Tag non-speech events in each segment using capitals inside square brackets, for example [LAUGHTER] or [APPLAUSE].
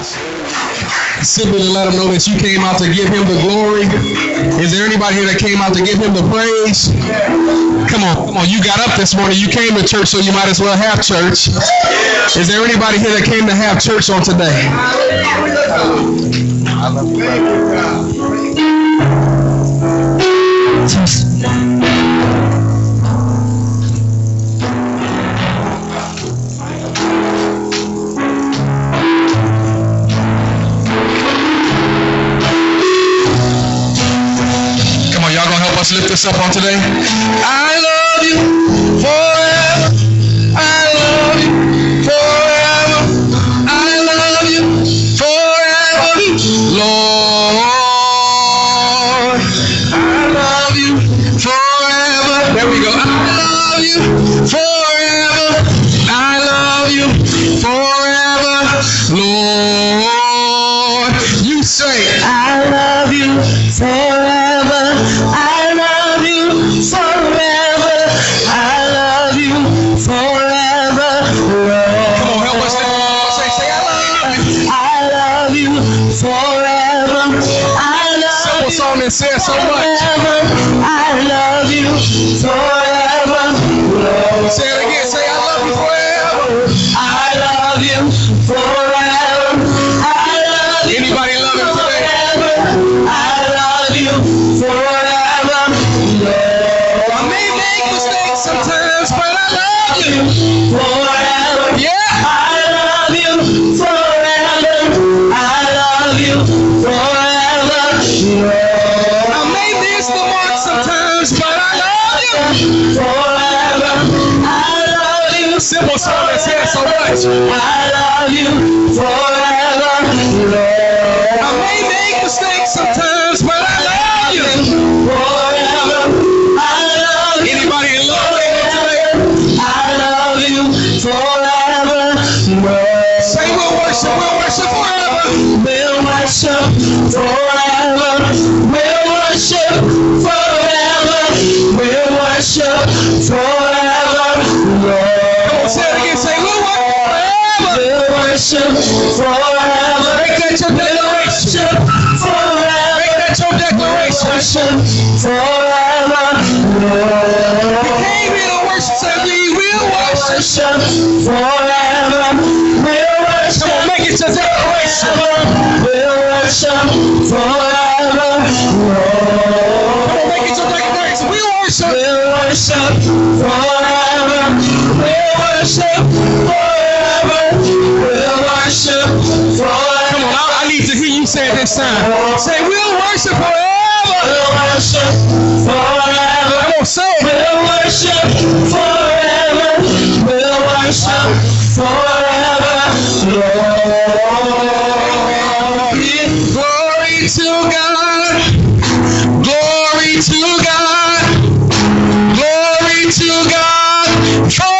Simply to let him know that you came out to give him the glory. Is there anybody here that came out to give him the praise? Come on, come on. You got up this morning. You came to church, so you might as well have church. Is there anybody here that came to have church on today? Come us lift this up on today? I love you forever. So. I forever. Make that your declaration. Forever. Make that your declaration. Forever, Lord. Came here to worship, we will worship. Forever. We'll worship. Come on, make it your declaration. We'll worship forever. Come on, make it your declaration. We worship. We'll worship forever. Hear say it this time. Say we'll worship forever. We'll worship forever. Come on, say it. We'll worship forever. We'll worship forever. Lord. Glory to God. Glory to God. Glory to God.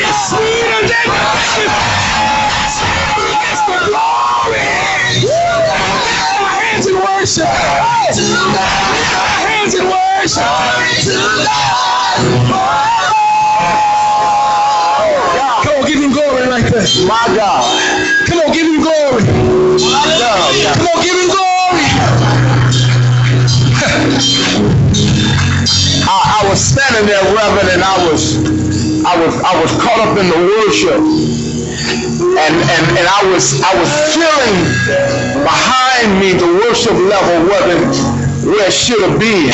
Is sweeter than It's the glory. My hands in worship. My hands in worship. Come on, give him glory right there. My God. Come on, give him glory. Come on, give him glory. I, I was standing there, Reverend, and I was, I was, I was caught up in the worship, and and and I was, I was feeling behind me the worship level wasn't where it should have been.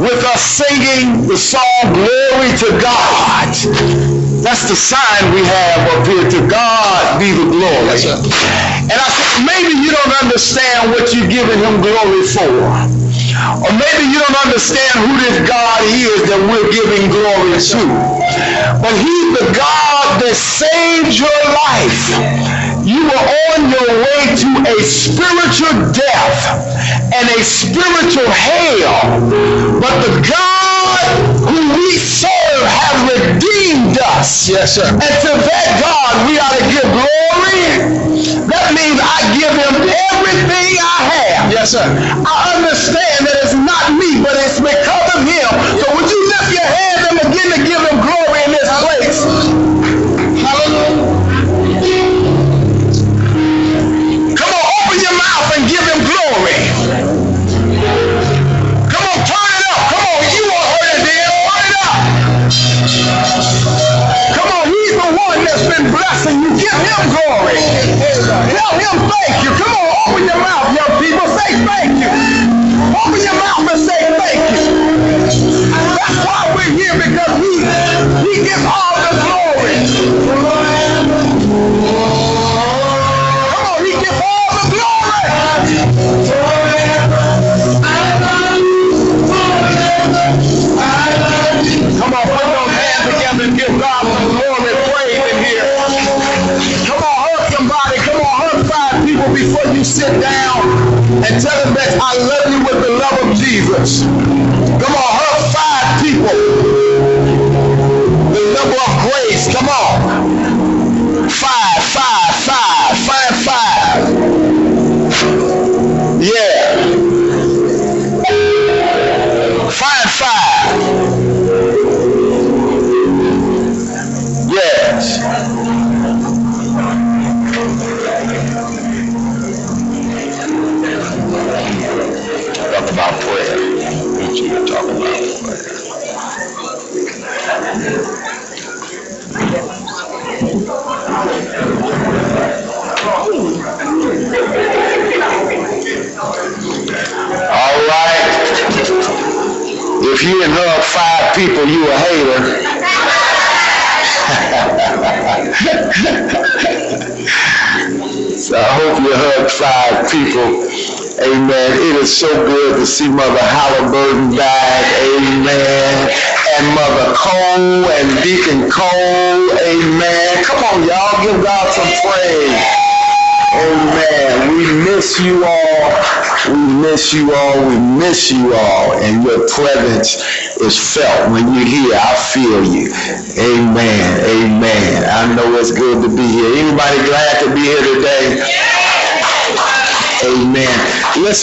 With us singing the song "Glory to God," that's the sign we have up here. To God be the glory. And I said, maybe you don't understand what you're giving Him glory for. Or maybe you don't understand who this God is that we're giving glory to. But he's the God that saved your life. You were on your way to a spiritual death and a spiritual hell. But the God who we serve has redeemed us. Yes, sir. And to that God we ought to give glory. That means I give him everything I have. Yes, sir. I understand that it's not me, but it's because of him.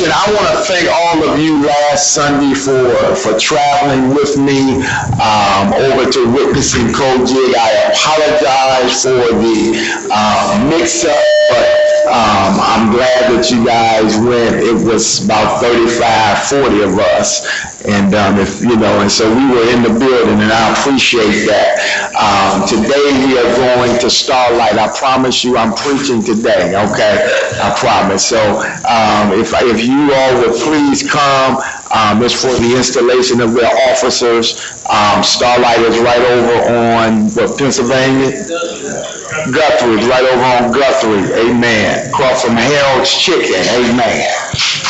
Listen, I want to thank all of you last Sunday for, for traveling with me um, over to Witnessing COGIC. I apologize for the uh, mix-up, but um, I'm glad that you guys went. It was about 35, 40 of us. And um, if you know, and so we were in the building, and I appreciate that. Um, today we are going to Starlight. I promise you, I'm preaching today. Okay, I promise. So um, if if you all would please come, um, it's for the installation of their officers. Um, Starlight is right over on what Pennsylvania. Guthrie, right over on Guthrie. Amen. Across from Harold's Chicken. Amen.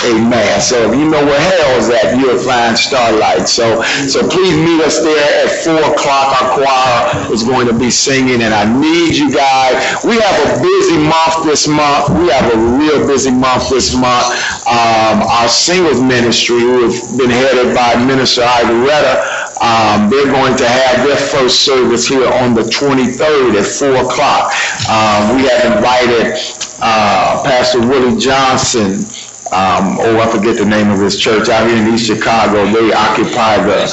Amen. So if you know where Harold's at, you'll find Starlight. So so please meet us there at 4 o'clock. Our choir is going to be singing, and I need you guys. We have a busy month this month. We have a real busy month this month. Um, our singles ministry, who has been headed by Minister Ivoretta, um, they're going to have their first service here on the 23rd at 4 o'clock. Um, we have invited uh, Pastor Willie Johnson, um, oh, I forget the name of his church out here in East Chicago. They occupy the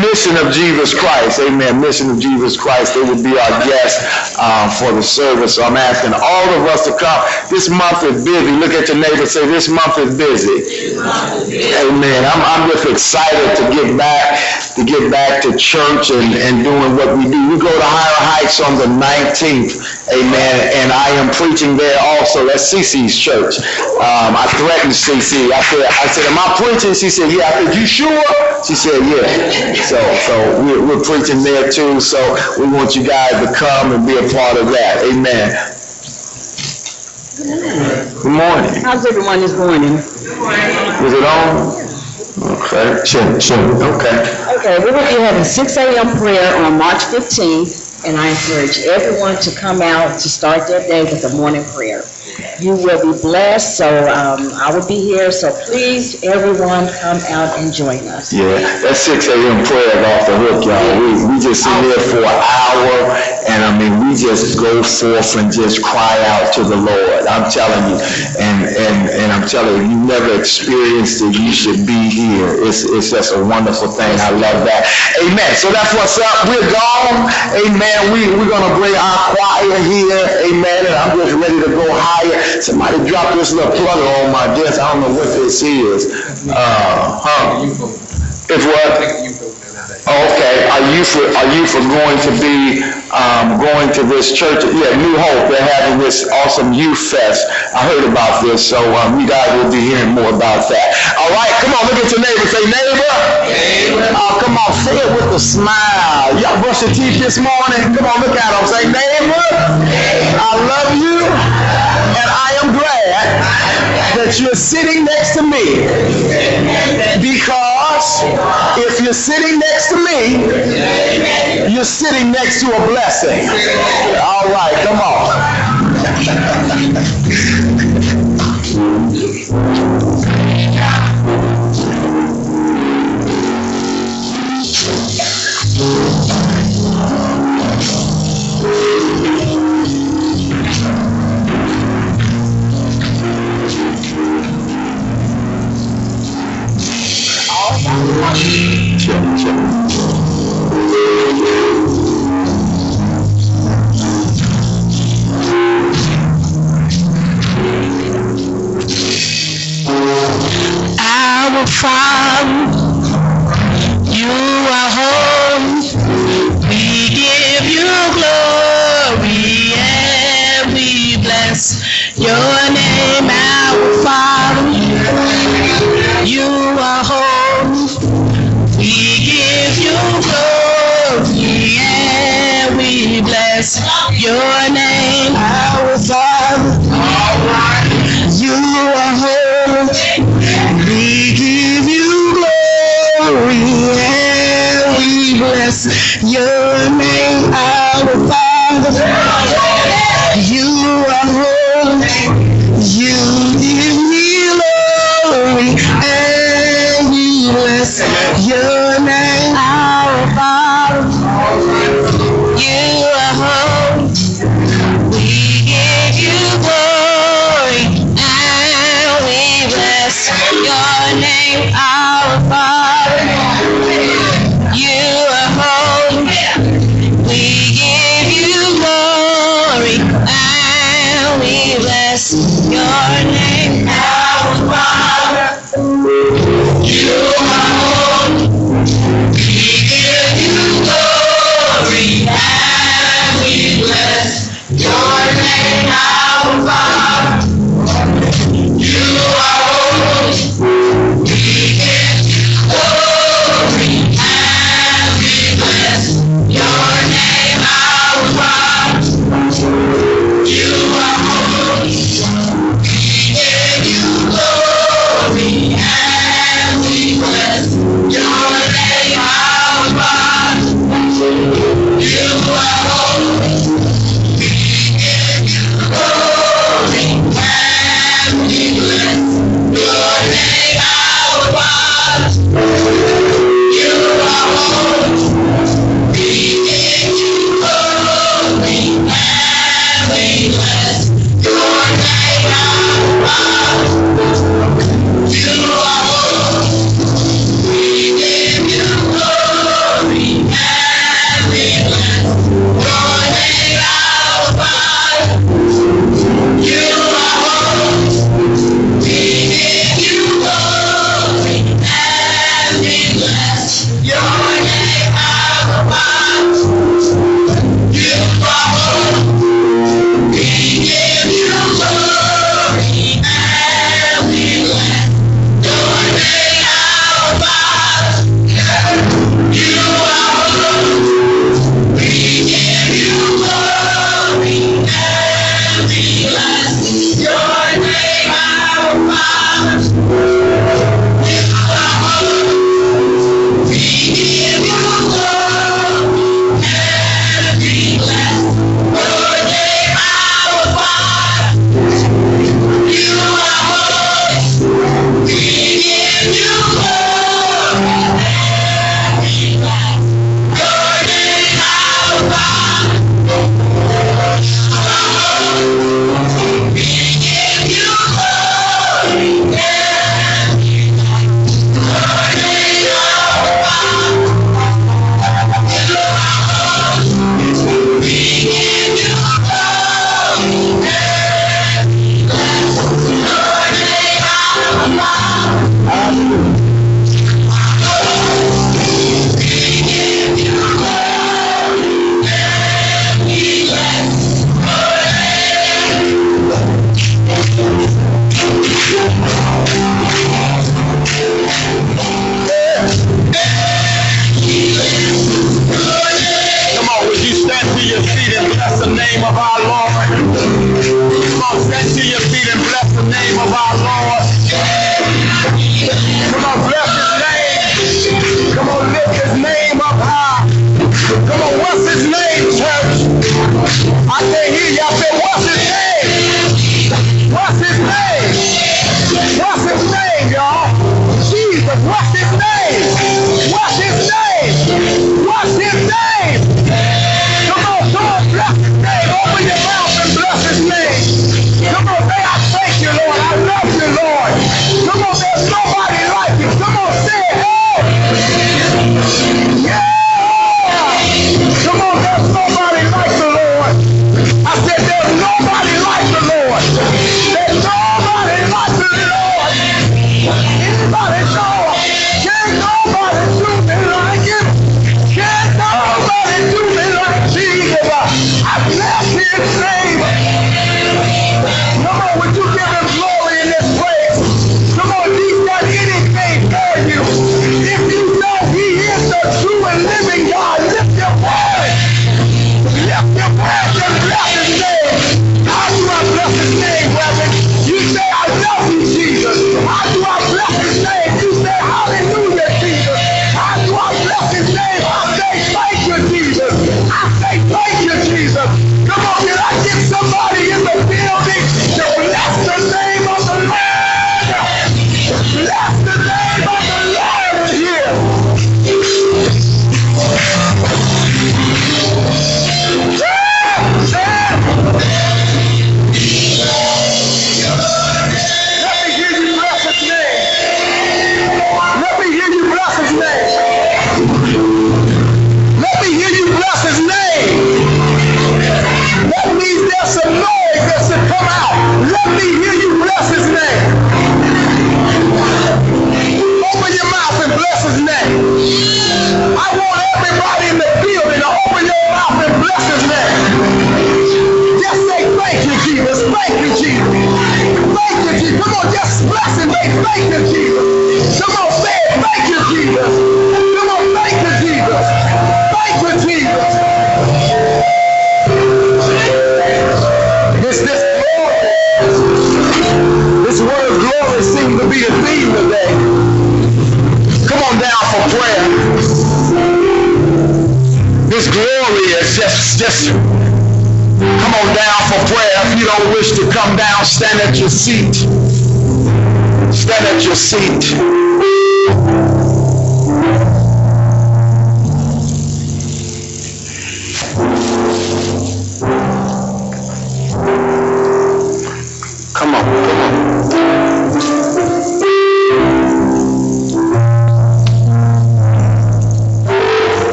mission of Jesus Christ. Amen. Mission of Jesus Christ. They would be our guests um, for the service. So I'm asking all of us to come. This month is busy. Look at your neighbor. Say this month is busy. Amen. I'm, I'm just excited to get back to get back to church and, and doing what we do. We go to Higher Heights on the 19th. Amen. And I am preaching there also. That's CC's church. Um, I threatened CC. I said, I said, am I preaching? She said, yeah. I said, you sure? She said, yeah. So, so we're, we're preaching there too. So we want you guys to come and be a part of that. Amen. Good morning. How's everyone this morning? Good morning? Is it on? Okay, sure, sure, okay. Okay, we will be having 6 a.m. prayer on March 15th, and I encourage everyone to come out to start their day with a morning prayer. You will be blessed, so um, I will be here, so please, everyone, come out and join us. Yeah, that 6 a.m. prayer is off the hook, y'all. We, we just sit there for an hour, and I mean, we just go forth and just cry out to the Lord. I'm telling you, and and and I'm telling you, you never experienced it, you should be here. It's it's just a wonderful thing. I love that. Amen. So that's what's up. We're gone. Amen. We we're gonna bring our choir here. Amen. And I'm just ready to go higher. Somebody drop this little plugger on my desk. I don't know what this is. Uh, huh? It's what? Okay, are you for, are you for going to be, um, going to this church? Yeah, New Hope, they're having this awesome youth fest. I heard about this, so, um, you guys will be hearing more about that. All right, come on, look at your neighbor, say neighbor. Neighbor. Oh, come on, say it with a smile. Y'all brush your teeth this morning? Come on, look at them, say neighbor, I love you, and I am glad that you're sitting next to me. Because if you're sitting next to me, you're sitting next to a blessing. All right, come on. found. You are holy. We give you glory and we bless your name, our Father. You are holy. We give you glory and we bless your name. Bless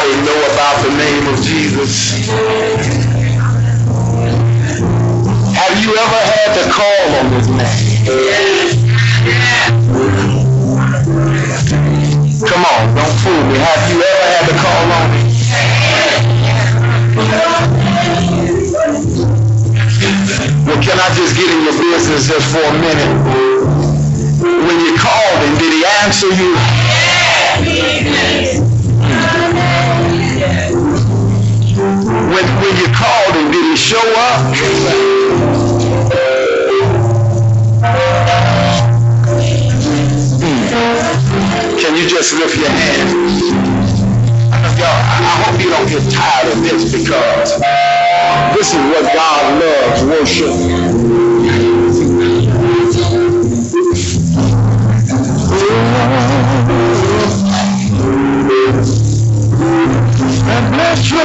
Does know about the name of Jesus? Have you ever had to call on his name? Come on, don't fool me. Have you ever had to call on him? Well, can I just get in your business just for a minute? When you called him, did he answer you? When, when you called him, did he show up? Hmm. Can you just lift your hand? Y'all, I hope you don't get tired of this because this is what God loves, worship. And bless your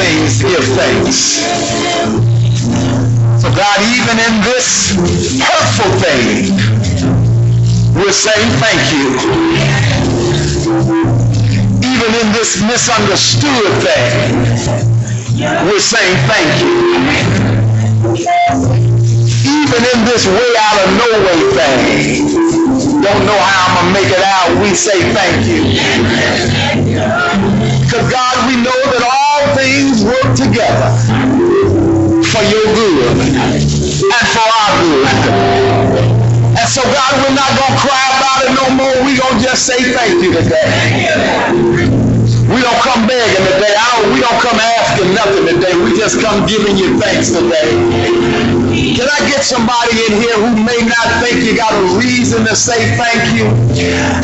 things give thanks. So God, even in this hurtful thing, we're saying thank you. Even in this misunderstood thing, we're saying thank you even in this way out of no way thing, don't know how I'm gonna make it out, we say thank you. Because God, we know together for your good and for our good. And so God, we're not gonna cry about it no more. We're gonna just say thank you today. We don't come begging today. We don't come asking nothing today. We just come giving you thanks today. Can I get somebody in here who may not think you got a reason to say thank you?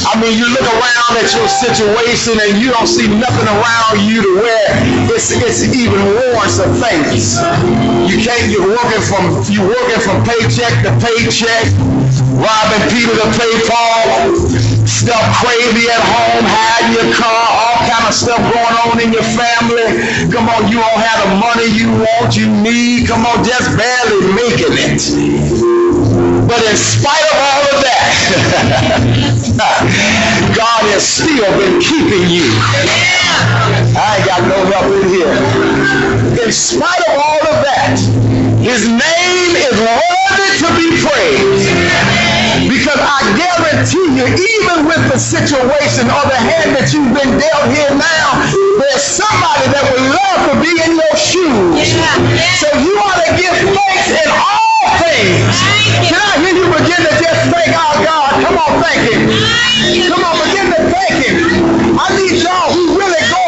I mean, you look around at your situation and you don't see nothing around you to where it's, it's even warrants of things. You can't, you're working from, you're working from paycheck to paycheck, robbing Peter to pay Paul, stuff crazy at home, hiding your car, all kind of stuff going on in your family. Come on, you don't have the money you want, you need. Come on, just barely making it. But in spite of all of that, [LAUGHS] [LAUGHS] God has still been keeping you. I ain't got no help in here. In spite of all of that, his name is worthy to be praised. Because I guarantee you, even with the situation or the hand that you've been dealt here now, there's somebody that would love to be in your shoes. So you ought to give thanks in all things. Can I hear you begin to just thank our God? Come on, thank him. Come on, begin to thank him. I need y'all who really going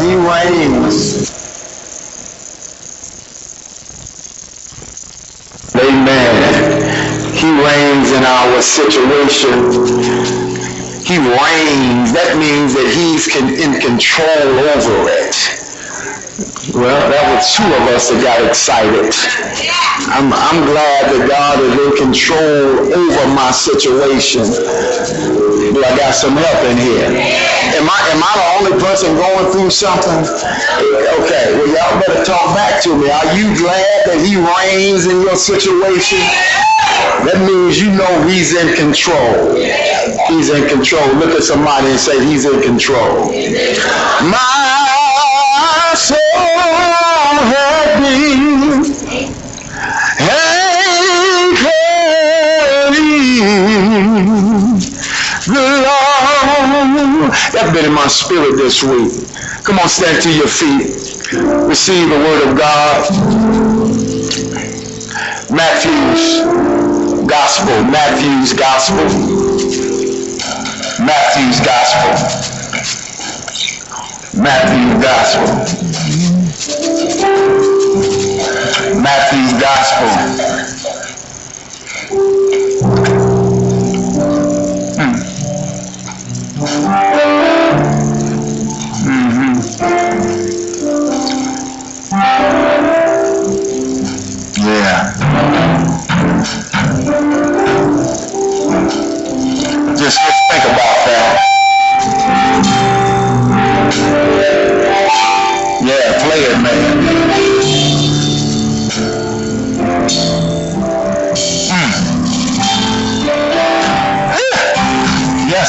He reigns. Amen. He reigns in our situation. He reigns. That means that he's in control over it. Well, that was two of us that got excited. I'm, I'm glad that God is in control over my situation. Do I got some help in here? Am I, am I the only person going through something? Okay, well, y'all better talk back to me. Are you glad that he reigns in your situation? That means you know he's in control. He's in control. Look at somebody and say he's in control. My had been the Lord. That's been in my spirit this week. Come on, stand to your feet. Receive the word of God. Matthew's gospel. Matthew's gospel. Matthew's gospel. Matthew's Gospel. Matthew's Gospel. Hmm. Mm-hmm. Yeah. Just, think about that.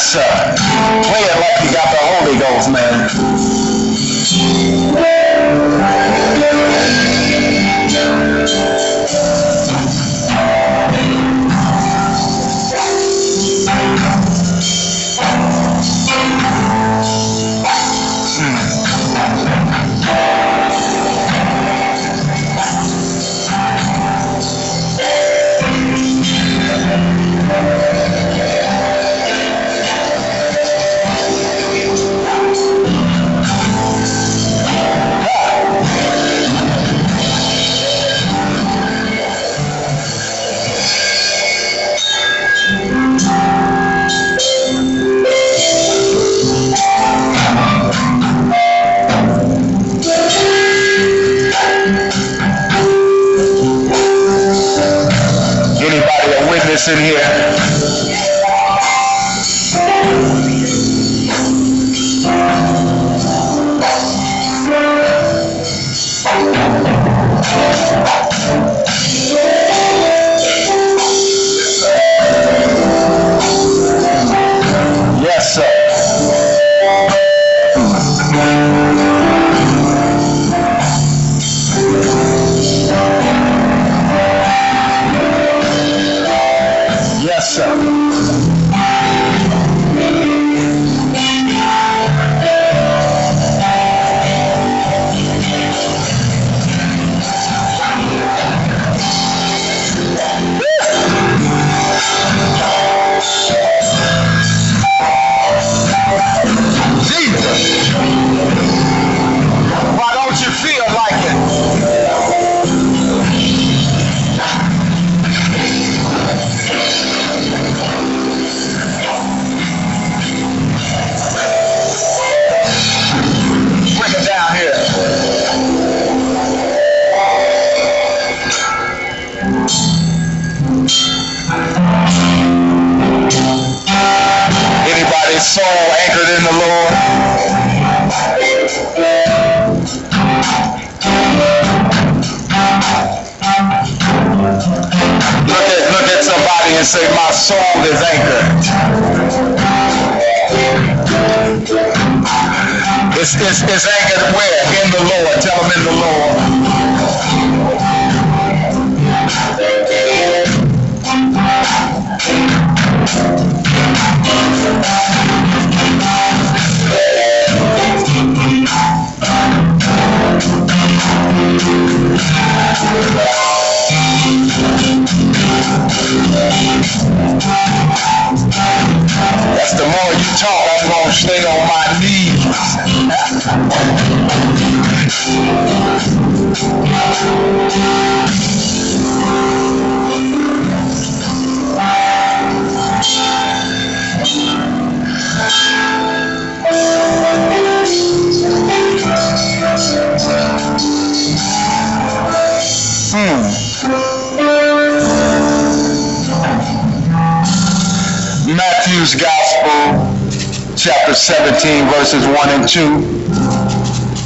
Yes, sir. Play it like you got the Holy Ghost, man.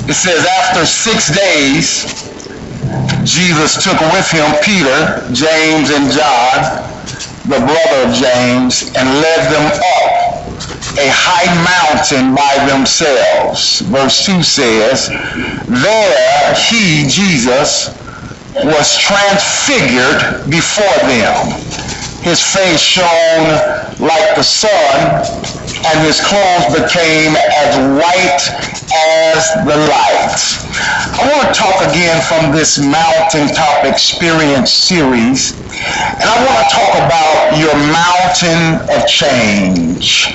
It says, After six days, Jesus took with him Peter, James, and John, the brother of James, and led them up a high mountain by themselves. Verse 2 says, There he, Jesus, was transfigured before them. His face shone like the sun, and his clothes became as white as the light. I want to talk again from this mountaintop experience series, and I want to talk about your mountain of change.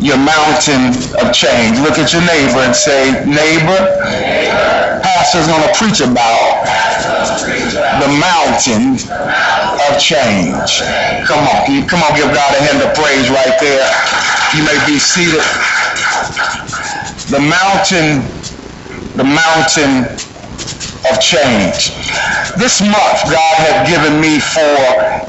Your mountain of change. Look at your neighbor and say, neighbor, pastor's going to preach about the mountain of change. Come on, come on, give God a hand of praise right there. You may be seated. The mountain, the mountain of change. This month, God had given me for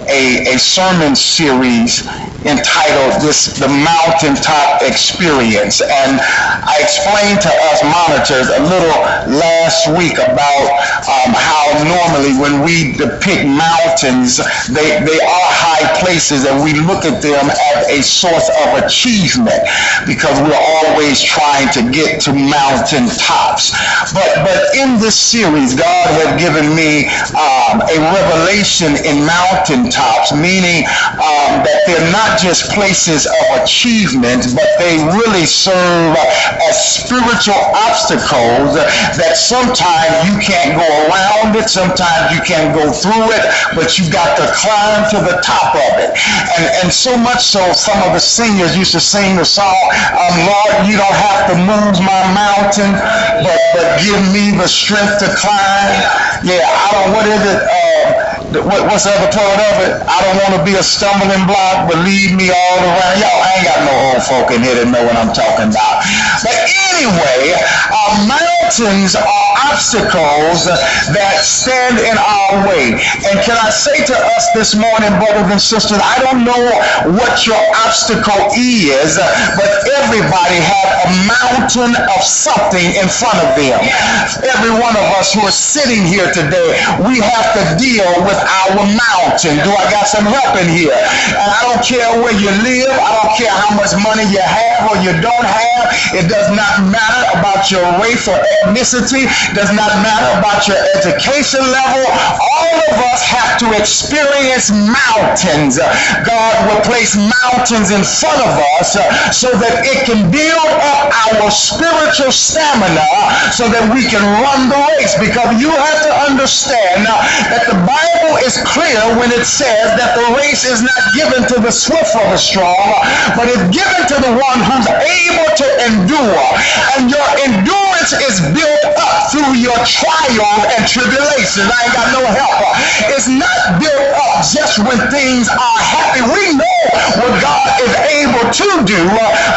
a, a sermon series entitled this the mountaintop experience and i explained to us monitors a little last week about um, how normally when we depict mountains they, they are high places and we look at them as a source of achievement because we're always trying to get to mountain tops but but in this series god had given me um, a revelation in mountaintops meaning um, that they're not just places of achievement, but they really serve as spiritual obstacles that sometimes you can't go around it, sometimes you can't go through it, but you've got to climb to the top of it. And, and so much so, some of the singers used to sing the song, um, Lord, you don't have to move my mountain, but, but give me the strength to climb. Yeah, I don't, what is it? Uh, what's other part of it? I don't want to be a stumbling block, but lead me all around. Y'all I ain't got no old folk in here that know what I'm talking about. But anyway, uh, mountains are obstacles that stand in our way. And can I say to us this morning, brothers and sisters, I don't know what your obstacle is, but everybody had a mountain of something in front of them. Every one of us who are sitting here today, we have to deal with our mountain. Do I got some help in here? And I don't care where you live. I don't care how much money you have or you don't have. It does not matter about your race or ethnicity. It does not matter about your education level. All of us have to experience mountains. God will place mountains in front of us so that it can build up our spiritual stamina so that we can run the race. Because you have to understand that the Bible is clear when it says that the race is not given to the swift or the strong, but it's given to the one who's able to endure. And your endurance is built up through your trials and tribulations. I ain't got no help. It's not built up just when things are happy. We know what God is able to do,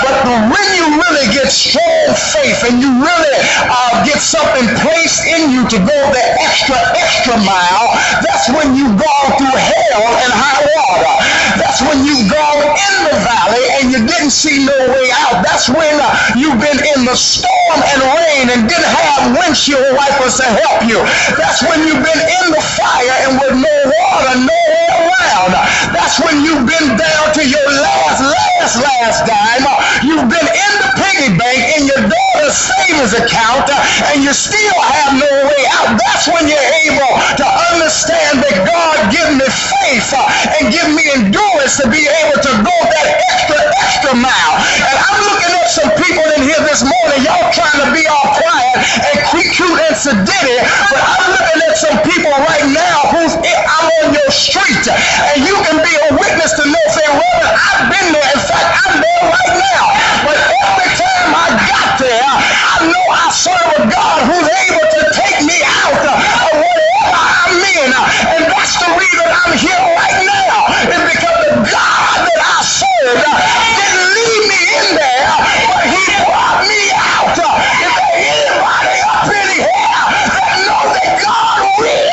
but when you really get strong faith and you really uh, get something placed in you to go the extra, extra mile, that's when you've gone through hell and high water. That's when you've gone in the valley and you didn't see no way out. That's when uh, you've been in the storm and rain and didn't have windshield wipers to help you. That's when you've been in the fire and with no water, no way around. That's when you've been down to your last, last, last dime. You've been in the piggy bank in your daughter's savings account and you still have no way out. That's when you're able to understand that God give me faith uh, and give me endurance to be able to go that extra, extra mile. And I'm looking at some people in here this morning, y'all trying to be all quiet and cute and sedity, but I'm looking at some people right now who's I'm on your street, and you can be a witness to know, say, Robert, I've been there. Fact, I'm there right now. But every time I got there, I know I serve a God who's able to take me out of whatever I'm in. And that's the reason I'm here right now. Is because the God that I serve didn't leave me in there, but he brought me out. Is there anybody up in here that know that God really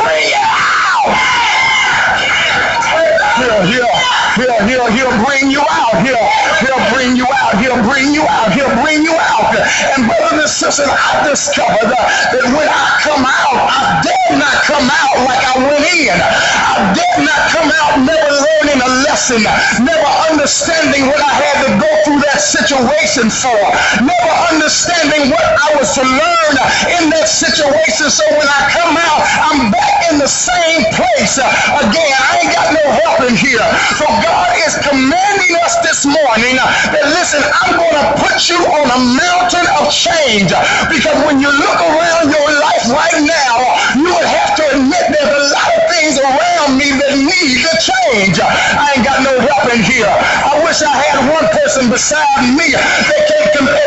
bring you out? He'll, he'll, he'll, bring you out. He'll, he'll bring you out. He'll bring you out. He'll. And brothers and sisters, I discovered that when I come out, I did not come out like I went in. I did not come out never learning a lesson, never understanding what I had to go through that situation for, never understanding what I was to learn in that situation. So when I come out, I'm back in the same place again. I ain't got no help in here. So God is commanding us this morning that listen, I'm going to put you on a mountain of change because when you look around your life right now, you would have to admit there's a lot of things around me that need to change. I ain't got no help in here. I wish I had one person beside me that can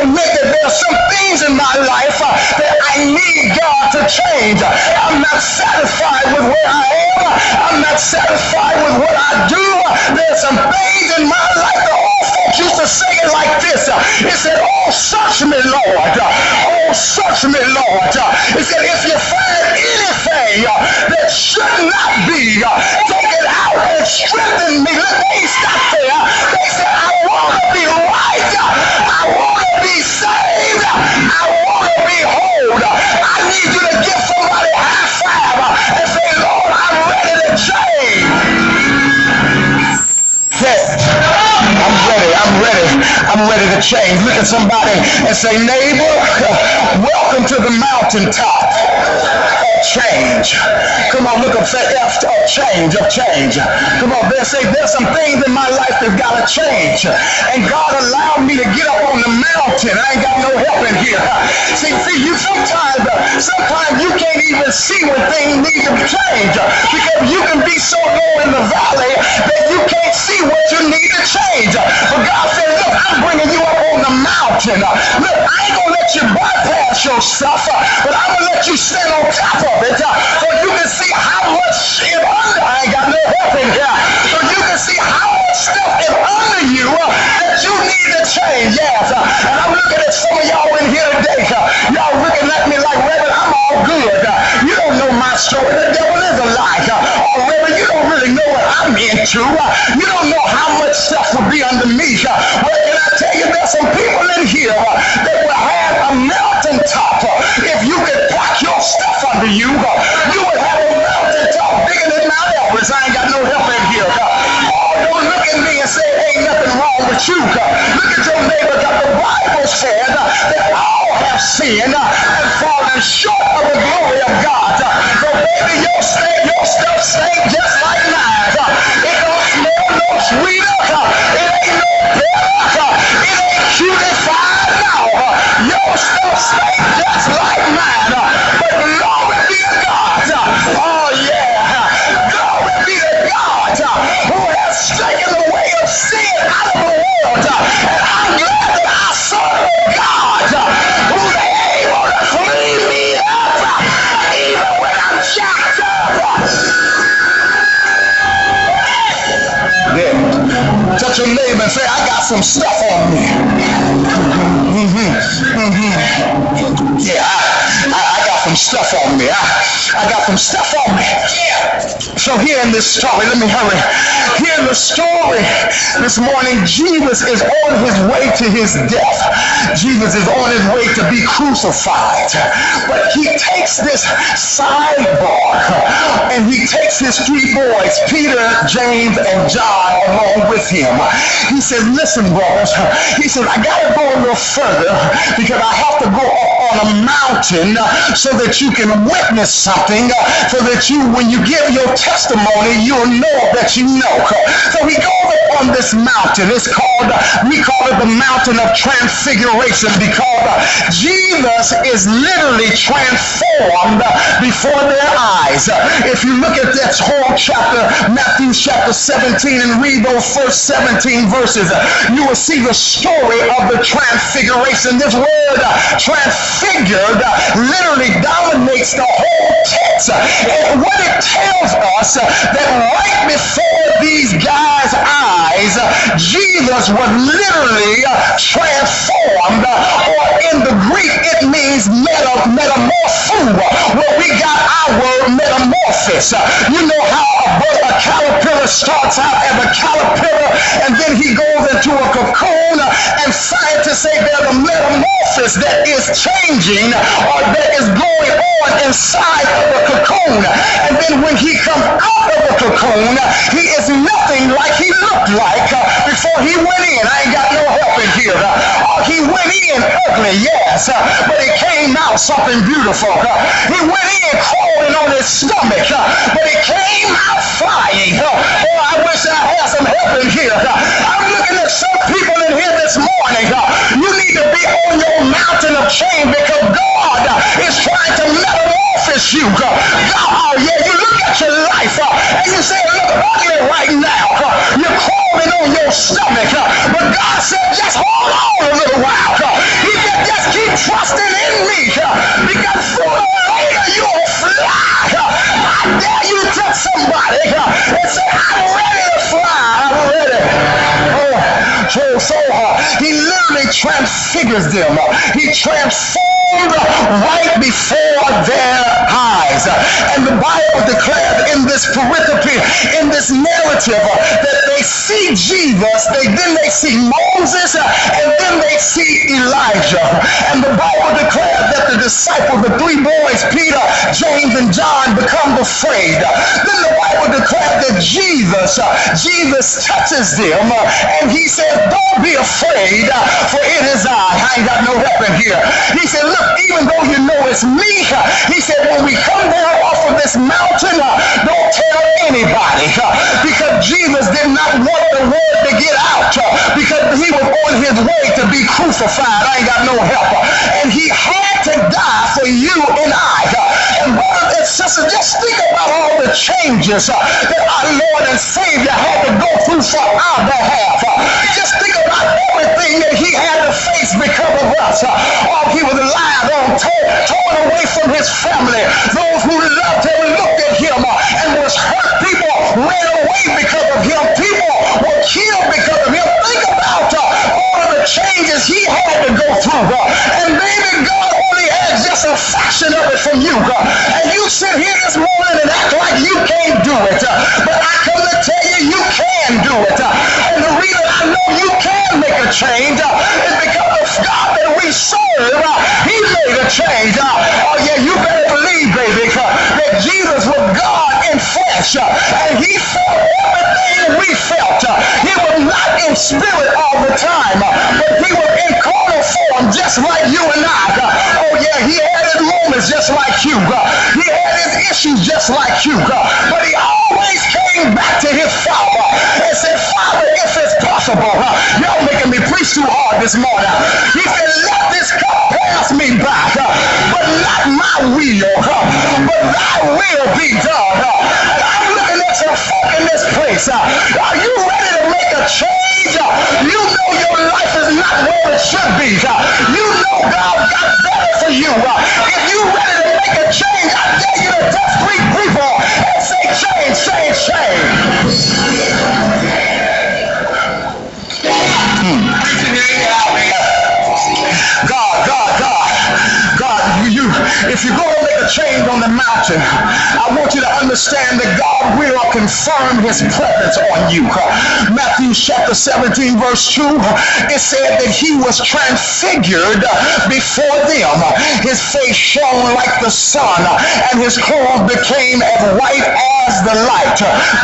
admit that there are some things in my life uh, that I need God to change. I'm not satisfied should not be, take it out and strengthen me. Look, they stopped there. They said, I want to be right. I want to be saved. I want to be whole. I need you to give somebody a high five and say, Lord, I'm ready to change. Say, I'm ready. I'm ready. I'm ready to change. Look at somebody and say, neighbor, welcome to the mountaintop change. Come on, look up, say F of change, of change. Come on, there say there's some things in my life that gotta change. And God allowed me to get up on the mountain. I ain't got no help in here. See, see, you sometimes, sometimes you can't even see when things need to change because you can be so low in the valley that you can't see what you need to change. But God said, look, I'm bringing you up on the mountain. Look, I ain't gonna let you bypass your stuff, but I'm gonna let you stand on top of it so you can see how much shit under. I ain't got no help in here. So you can see how stuff is under you uh, that you need to change. Yes. Uh, and I'm looking at some of y'all in here today. Uh, y'all looking at me like, Reverend, I'm all good. You don't know my story. The devil is a lie. Oh, Reverend, you don't really know what I'm into. You don't know how much stuff will be under me. Well, can I tell you, there's some people in here that will have a mountaintop. If you could pack your stuff under you, you would have a mountaintop bigger than Mount Everest. I ain't got no help in here. Oh, don't look at me and say, ain't nothing wrong with you. Look at your neighbor. The Bible said that all have sinned and fallen short of the glory of God. So, baby, your, st- your stuff stink just like mine. It don't smell no sweeter. It ain't no better. It ain't cutified. No. Your stuff stink just like mine. But glory be to God. Oh, yeah. Glory be to God who has taken the way of sin out of the world. And I'm glad that I serve Touch your neighbor and say, I got some stuff on me. Mm-hmm. Mm-hmm. Yeah, I, some stuff on me. I, I got some stuff on me. So here in this story, let me hurry. Here in the story this morning, Jesus is on his way to his death. Jesus is on his way to be crucified. But he takes this sidebar and he takes his three boys, Peter, James, and John, along with him. He says, listen, brothers. He says, I got to go a little further because I have to go on a mountain so that you can witness something, so that you, when you give your testimony, you'll know that you know. So he goes up on this mountain. It's called, we call it the mountain of transfiguration because Jesus is literally transformed before their eyes. If you look at that whole chapter, Matthew chapter 17, and read those first 17 verses, you will see the story of the transfiguration. This word transfigured literally dominates the whole text. And what it tells us that right before these guys' eyes, Jesus was literally transformed, or in the Greek it means meta, metamorpho, where we got our word metamorphosis. You know how a, a caterpillar starts out as a caterpillar and then he goes into a cocoon and scientists say there's a metamorphosis that is changing or that is going on inside of the cocoon. And then when he comes out of the cocoon, he is nothing like he looked like uh, before he went in. I ain't got no help in here. Uh, he went in ugly, yes, uh, but he came out something beautiful. He went in crawling on his stomach, uh, but he came out flying. Uh, oh, I wish I had some help in here. Uh, I'm looking at some people in here this morning. You need to be on your mountain of change because God is trying to metamorphose you. Uh, God, yeah, you look at your life uh, and you say, look ugly right now. Uh, you're crawling on your stomach, uh, but God said, just hold on a little while. He said, just keep trusting in me because sooner or later you'll fly. I dare you to touch somebody and say, I'm ready to fly. I'm ready. Oh, so, so uh, he literally transfigures them. He transformed right before their eyes. And the Bible declares in this pericope, in this narrative, that they see Jesus, they then they see Moses, and then they see Elijah. And the Bible declares that the disciples, the three boys, Peter, James, and John, become afraid. Then the Bible declares that Jesus, Jesus touches them, and he says, don't be afraid, for it is I. I ain't got no help in here. He said, look, even though you know it's me, he said, when we come down off of this mountain, uh, don't tell anybody, uh, because Jesus did not want the word to get out, uh, because he was on his way to be crucified. The changes that our Lord and Savior had to go through for our behalf. Just think about everything that he had to face because of us. Oh, he was lied on, torn, torn away from his family. Those who loved him looked at him and was hurt. People ran away because of him. People were killed because of him. Think about all of the changes he had to go through. And baby, God just a fraction of it from you. And you sit here this morning and act like you can't do it. But I come to tell you, you can do it. And the reason I know you can make a change is because of God that we serve. He made a change. Oh yeah, you better believe, baby, that Jesus was God in flesh. And he felt everything we felt. He was not in spirit all the time, but he was in carnal form just like you and I. Oh yeah, he had his moments just like you. He had his issues just like you. But he always came back to his father and said, Father, if it's possible, uh, y'all making me preach too hard this morning. He said, let this cup pass me by, uh, but not my will, uh, but thy will be done. Uh, I'm looking at some folk in this place. Uh, are you ready to make a change? You know your life is not where it should be. Uh, you know God got better for you. Uh, if you're ready to make a change, I dare you to touch three people say change, change, change. God, God, God, You, If you're going to make a change on the mountain, I want you to understand that God will confirm his presence on you. Matthew chapter 17, verse 2, it said that he was transfigured before them. His face shone like the sun, and his clothes became as white as the light.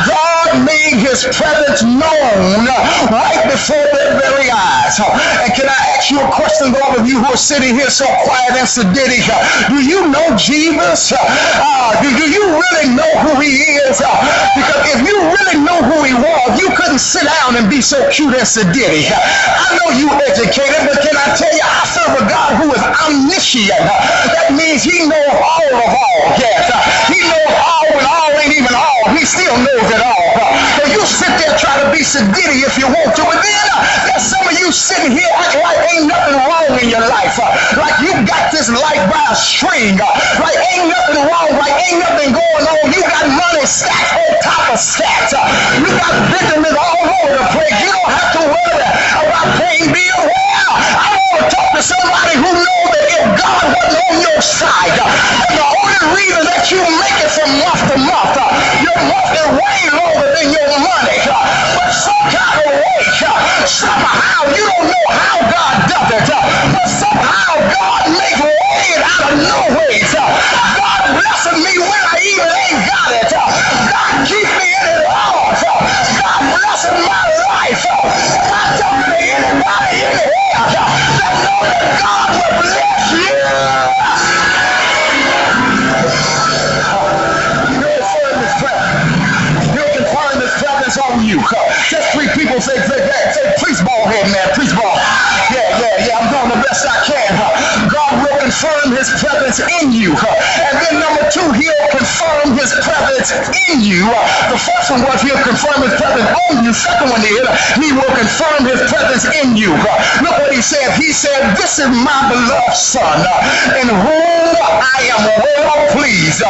God made his presence known right before their very eyes. And can I ask you a question, all of you who are sitting here so quiet and sedity? Do you know Jesus? Uh, do, do you really know who he is? Because if you really know who he was, you couldn't sit down and be so cute and sedity. I know you educated, but can I tell you, I serve a God who is omniscient. That means he knows all of all. Yes. He knows all and all ain't even all. Still knows it all. So you sit there try to be sedity if you want to, but then there's some of you sitting here acting like ain't nothing wrong in your life. Like you got this life by a string. Like ain't nothing wrong. Like ain't nothing said. This is my beloved Son, in whom I am well pleased.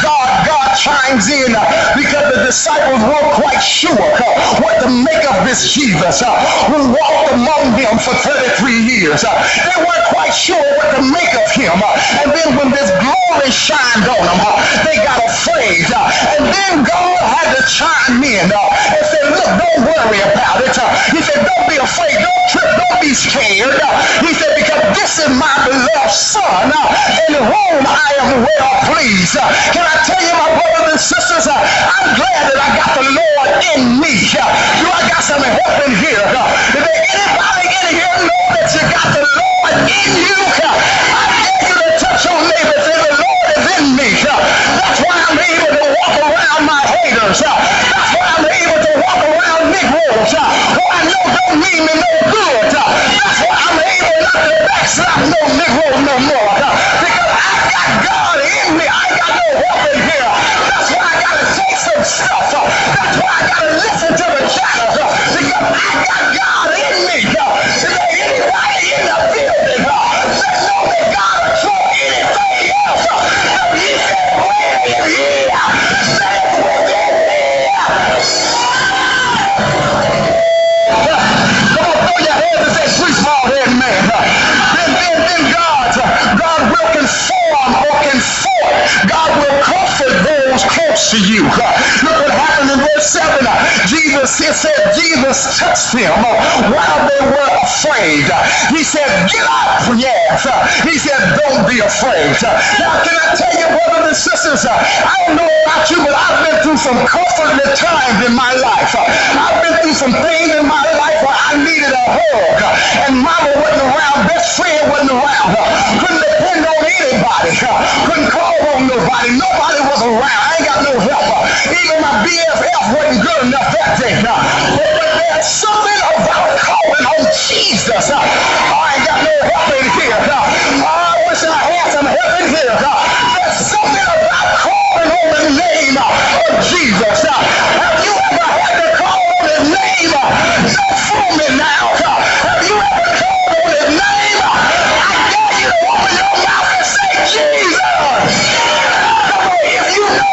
God, God chimes in because the disciples weren't quite sure uh, what to make of this Jesus uh, who walked among them for 33 years. Uh, They weren't quite sure what to make of him. And then when this glory shined on them, they got afraid. And then God had to chime in and say, look, don't worry about it. He said, don't be afraid. Don't. Don't be scared. He said, because this is my beloved son in whom I am well pleased. Can I tell you, my brothers and sisters, I'm glad that I got the Lord in me. Do I got some help in here? Is there anybody in here know that you got the Lord in you? I dare you to touch your neighbor and say, the Lord is in me. That's why I'm able to walk around my haters. That's why I'm able to walk around Negroes. Who I know don't mean me no good. Uh, That's why I'm able backslap no Negroes no more. Because I got God in me. I got no help in here. That's why I gotta take some stuff. That's why I gotta listen to the. Uh, Because I got God in me. Is there anybody in the building that know that God to you. Look what happened in verse 7. Jesus, he said, Jesus touched him while they were afraid. He said, get up, yes. He said, don't be afraid. Now, can I tell you, brothers and sisters, I don't know about you, but I've been through some comfortless times in my life. I've been through some things in my life where I needed a hug. And mama wasn't around, best friend wasn't around. Couldn't depend on anybody. [LAUGHS] Couldn't call on nobody. Nobody was around. I ain't got no help. Even my BFF wasn't good enough that day. But, there's something about calling on Jesus. I ain't got no help in here. I wish I had some help in here. There's something about calling on the name of Jesus. Have you ever had to call on his name? Don't fool me now. Have you ever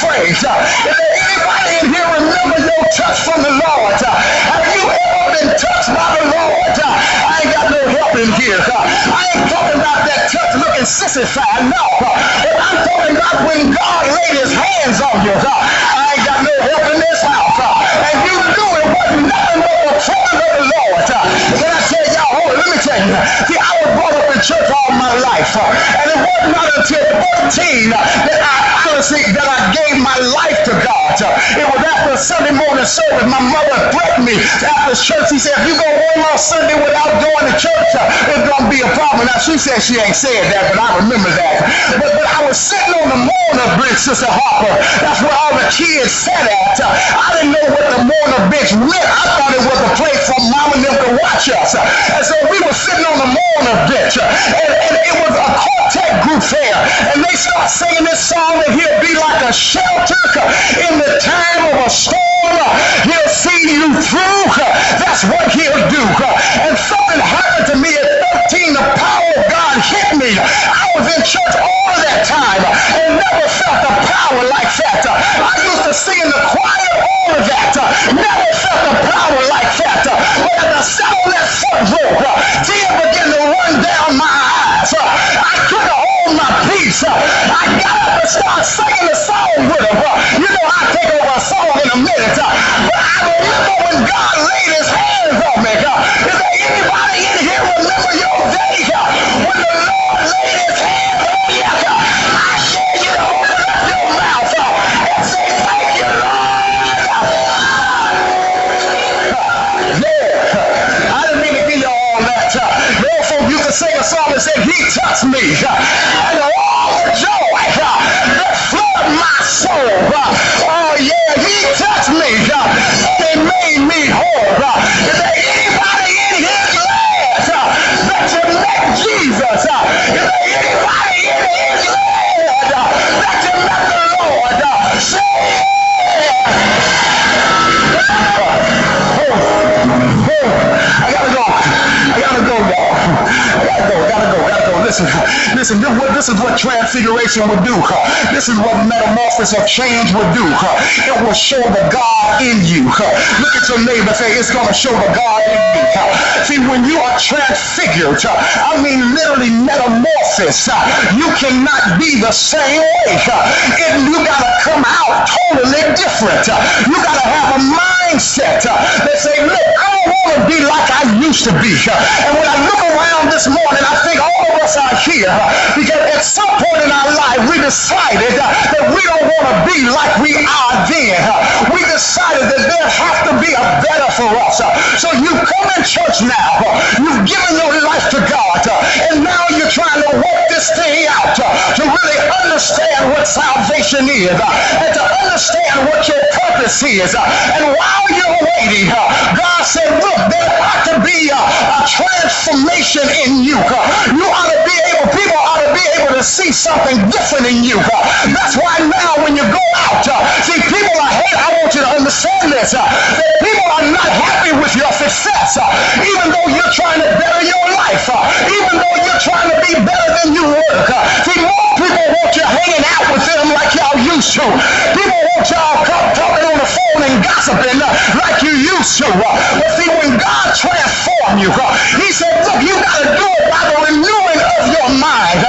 phrase. Uh, if anybody in here remember no touch from the Lord, uh, have you ever been touched by the Lord? Uh, I ain't got no help in here. I ain't talking about that touch looking sissified. No. But I'm talking about when God laid his hands on you. I ain't got no help in this house. And you knew it wasn't nothing but the trouble of the Lord. Can I say y'all, hold on. let me tell you. See, I was brought up in church all my life. And it was not until 14 that I honestly, that I gave my life to God. It was after Sunday morning service, my mother threatened me after church. She said, if you go one more Sunday without going to church, it's going to be a problem. Now, she said she ain't said that, but I remember that. But, but I was sitting on the Mourner Bridge, Sister Harper. That's where all the kids sat at. I didn't know what the Mourner Bench meant. I thought it was a place for mom and them to watch us. And so we were sitting on the Mourner Bench, and, and it was a quartet group there. And they start singing this song, and he'll be like a shelter in the time of a storm. He'll see you through. That's what he'll do. And something happened to me at 13. The power of God hit me. I was in church all of that time and never felt the power like that. I used to sing in the choir all of that. Never felt the power like that. But as I sat on that front row, tears began to run down my eyes. I couldn't hold my peace. Uh, I got up and started singing the song with him. Uh, you know, I'll take over a song in a minute. Uh, but I remember when God laid his hands on me. Is there anybody in here remember your day when the Lord laid his hands on you? Transfiguration would do. This is what metamorphosis of change would do. It will show the God in you. Look at your neighbor say, it's going to show the God in. Huh? See, when you are transfigured. I mean literally metamorphosis, you cannot be the same way. You got to come out totally different. You got to have a mindset uh, that say, look, I don't want to be like I used to be. And when I look around this morning, I think all of us are here uh, because at some point in our life we decided uh, that we don't want to be like we are then. Uh, we decided that there has to be a better for us. So you come in church now, you've given your life to God, and now you're trying to work this thing out uh, to really understand what salvation is uh, and to understand what your purpose is. Uh, and while you're waiting, God said, look, there ought to be a, a transformation in you. You ought to be able, people ought to be able to see something different in you. That's why now when you go out, see, people are hate. I want you to understand this. that people are not happy with your success. even though you're trying to better your life. even though you're trying to be better than you work. see, most people want you hanging out with them like y'all used to. People want y'all come talking on the phone and gossiping uh, like you used to. uh, but see, when God transformed you, uh, he said, look, you got to do it by the renewing of your mind.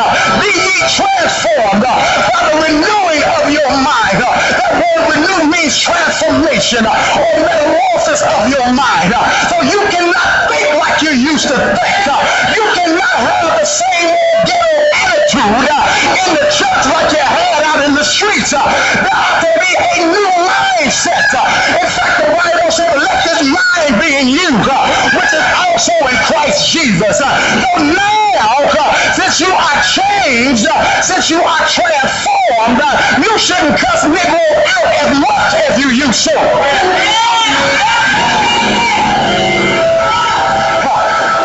be ye transformed by the renewing of your mind. That word renew means transformation or metamorphosis of your mind. So you cannot think like you used to think. You cannot have the same uh, in the church like you had out in the streets. Uh, there ought to be a new mindset. Uh, in fact, the Bible said, let this mind be in you, uh, which is also in Christ Jesus. Now, since you are changed, since you are transformed, you shouldn't cuss Negro out as much as you used to.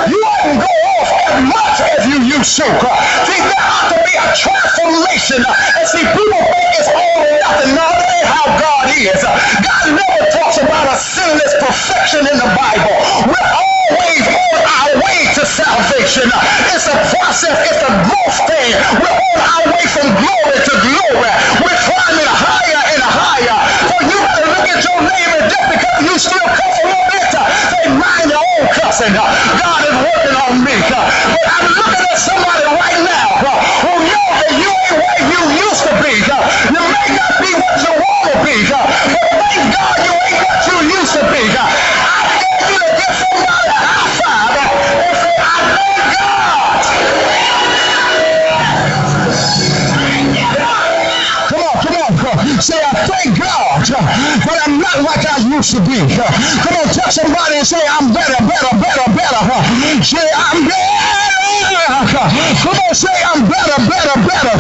You wouldn't go off as much you to. See, there ought to be a transformation. And see, people think it's all or nothing. No, that ain't how God is. God never talks about a sinless perfection in the Bible. We're always on our way to salvation. It's a process. It's a growth thing. We're on our way from glory to glory. We're climbing higher and higher. So you better look at your neighbor just because you still cuss a little own cussing. Uh, God is working on me. Uh, but I'm looking at somebody right now uh, who knows that you ain't where you used to be. You may not be what you want to be. But thank God you ain't what you used to be. But I'm not like I used to be. Come on, tell somebody and say, I'm better, better, better, better. Say, I'm better. Come on, say, I'm better, better, better.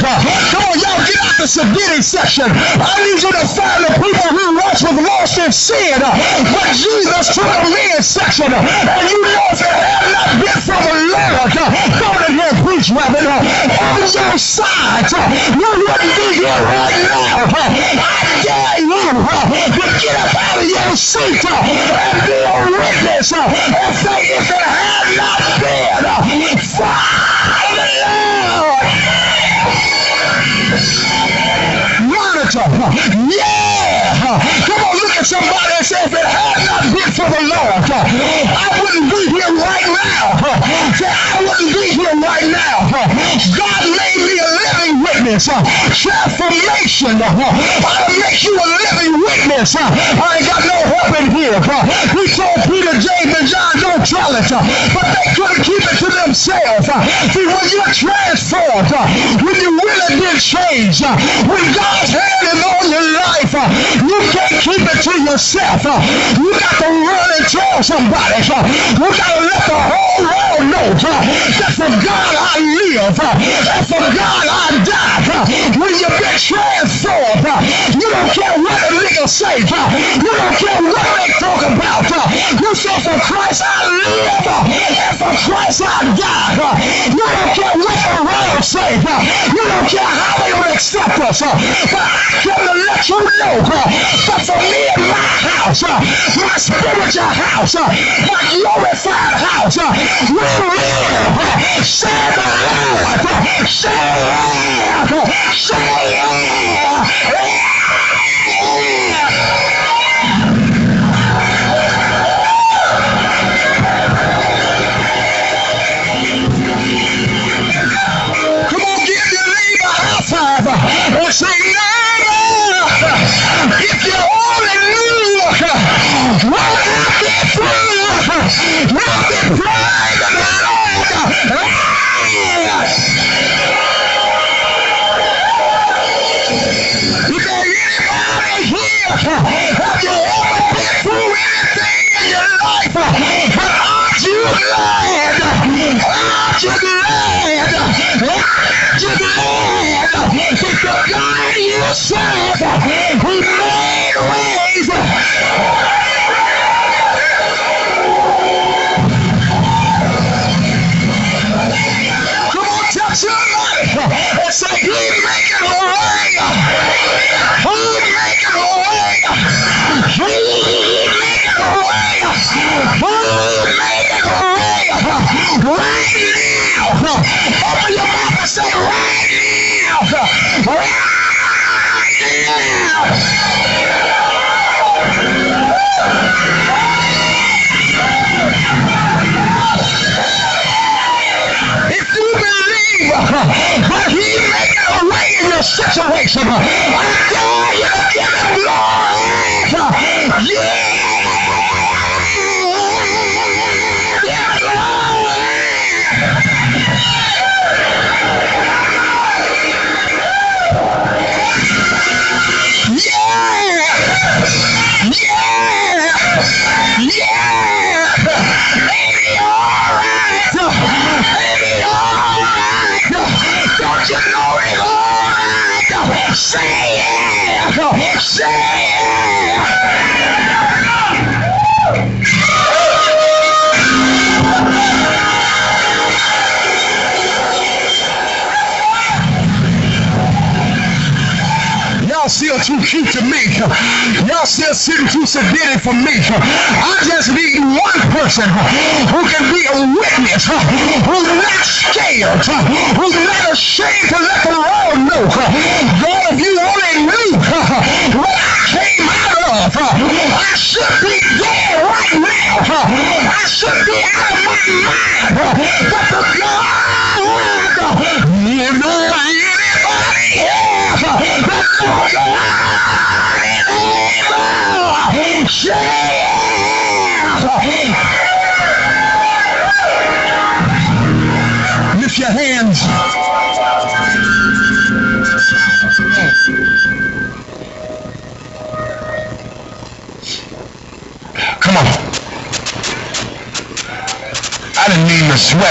Come on, y'all get out the Sadiddy section. I need you to find the people who once was lost in sin, but Jesus took them in section. And you know if it had not been for the Lord, come in here and preach, Reverend, on your side, you wouldn't be here right now. I dare you to get up out of your seat and be a witness and say if it had not been for. Yeah. Come on, look at somebody and say, it had not been for the Lord, I wouldn't be here right now. I wouldn't be here right now. God made me a living witness. Transformation. I'll make you a living witness. I ain't got no help in here. He told Peter, James, and John, don't tell it. But they couldn't keep it to themselves. See, when you're transformed, when you really been changed, when God's hand is on your life, you can't keep it to yourself. You got to run and tell somebody. You got to let the whole Oh, world know that for God I live and for God I die. When you've transformed, you don't care what the niggas say. You don't care what they talk about. You say for Christ I live and for Christ I die. You don't care what the world say. You don't care how they don't accept us. But I come to let you know that for me and my house, my spiritual house, my glorified house, will serve the Lord. Say yeah. Say yeah.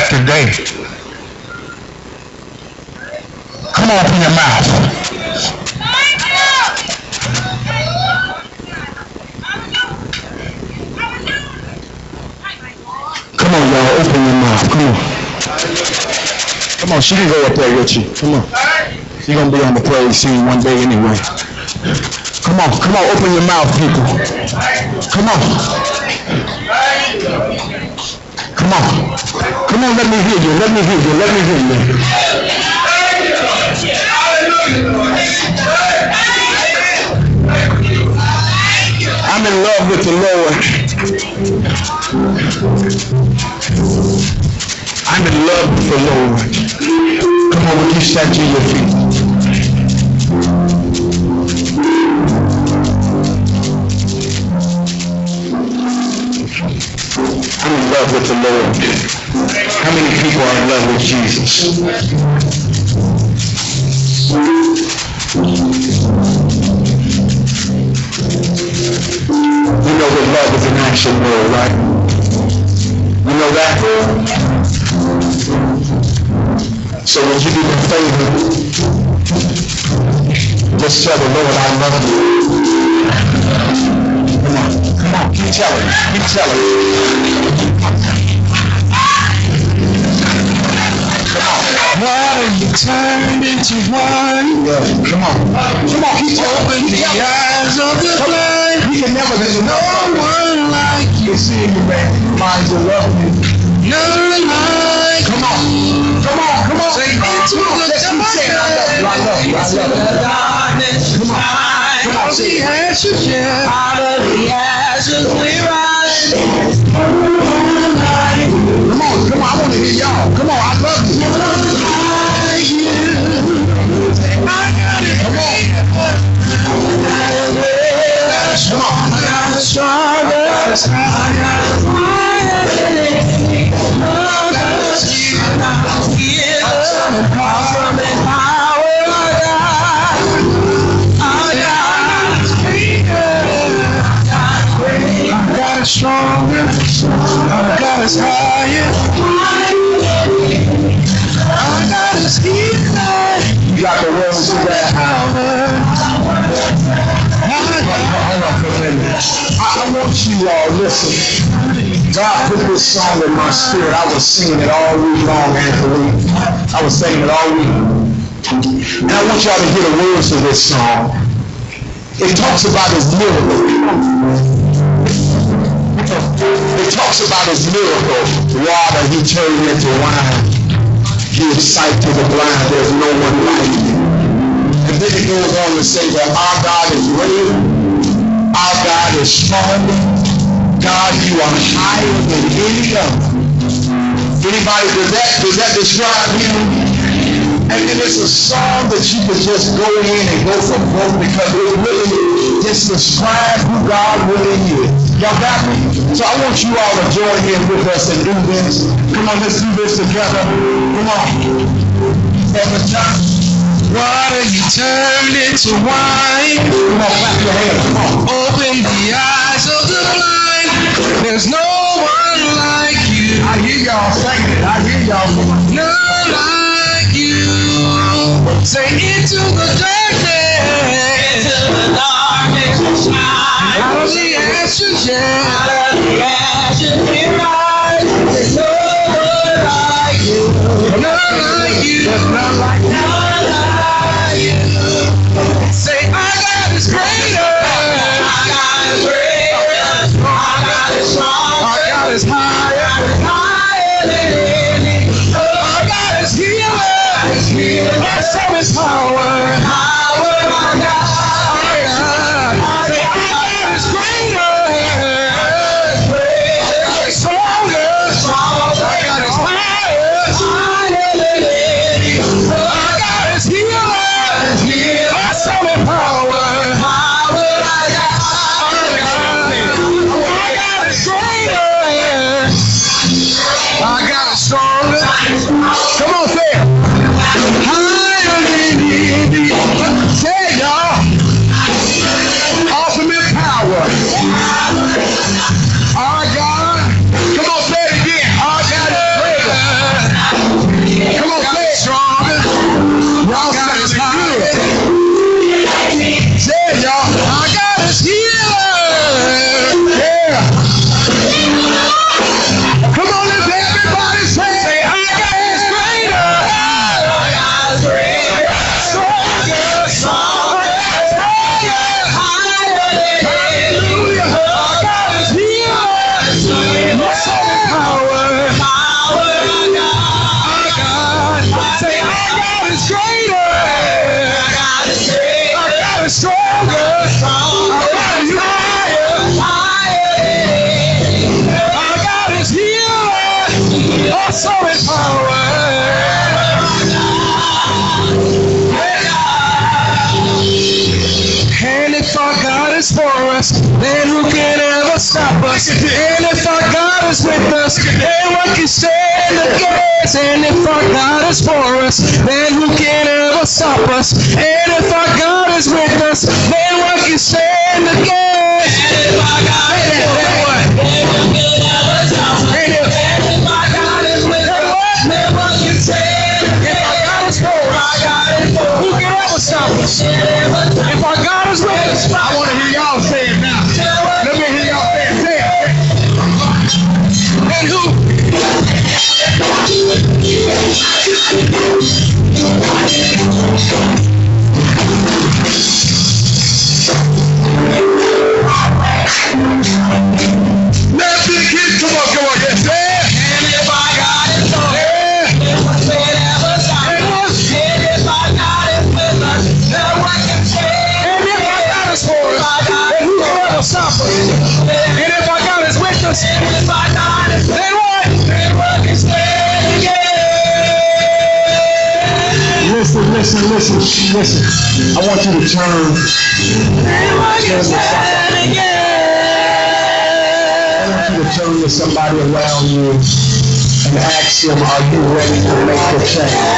Today. Come on, open your mouth. Come on, y'all, open your mouth. Come on. Come on, she can go up there with you. Come on. She's gonna be on the praise scene one day anyway. Come on, come on, open your mouth, people. Come on. Come on. Come on, let me hear you. Let me hear you. Let me hear you. I'm in love with the Lord. I'm in love with the Lord. Come on, would you stand to your feet? I'm in love with the Lord. How many people are in love with Jesus? You know that love is an action word, right? You know that? So would you do me a favor? Just tell the Lord I love you. Come on, come on, keep telling, keep telling. Water you turned into wine. Yeah, come on. Come on, keep open the eyes of the blind. We can never there's no one like you. See you, man. Minds will love you. None like Come on. Come on, come on. Say. Come on. Come on, say it. ashes, yeah. Out of the ashes we rise. Come on, come on, I want to hear y'all. Come on, I love you. Come stronger, I got us higher, I got us healer. You got the words to that. I, I want you all, to listen. God put this song in my spirit. I was singing it all week long, Anthony. I was singing it all week. And I want y'all to hear the words of this song. It talks about his miracle. It talks about his miracle. Water he turned into wine. Gives sight to the blind. There's no one like him. And then he goes on to say that our God is greater. Our God is stronger. God, you are higher than any other. Anybody, does that, does that describe you? And then it's a song that you can just go in and go from both because it really just describes who God really is. Y'all got me? So I want you all to join in with us and do this. Come on, let's do this together. Come on. The top. Water you turned into wine. Come on, clap your hands. Come on. Open the eyes of the blind. There's no one like you. I hear y'all singing. I hear y'all. None like. Say into the darkness. Into the darkness shine. Out of the ashes, yeah. Out of the ashes we rise. There's no one like you. None like you. None like you. None like you. Say, our God is greater. Our God is greater. Our God is stronger. Our God is higher. Higher than so power. Power, our God. Is for us, then who can ever stop us? And if our God is with us, then what can stand against? And if our God is for us, then who can ever stop us? And if our God is with us, then what can stand against? And if our God is for us, then who can ever stop us? And if our God is with us, then what can stand against? Can ever stop us? With us, I want to hear y'all say it now. Let me hear y'all say it. Say it. And who? Let's. Come on, come on, yes, yeah. And if our God is with us, then what? Listen, listen, listen, listen. I want you to turn. Stand again? I want you to turn to somebody around you and ask them, are you ready to make the change?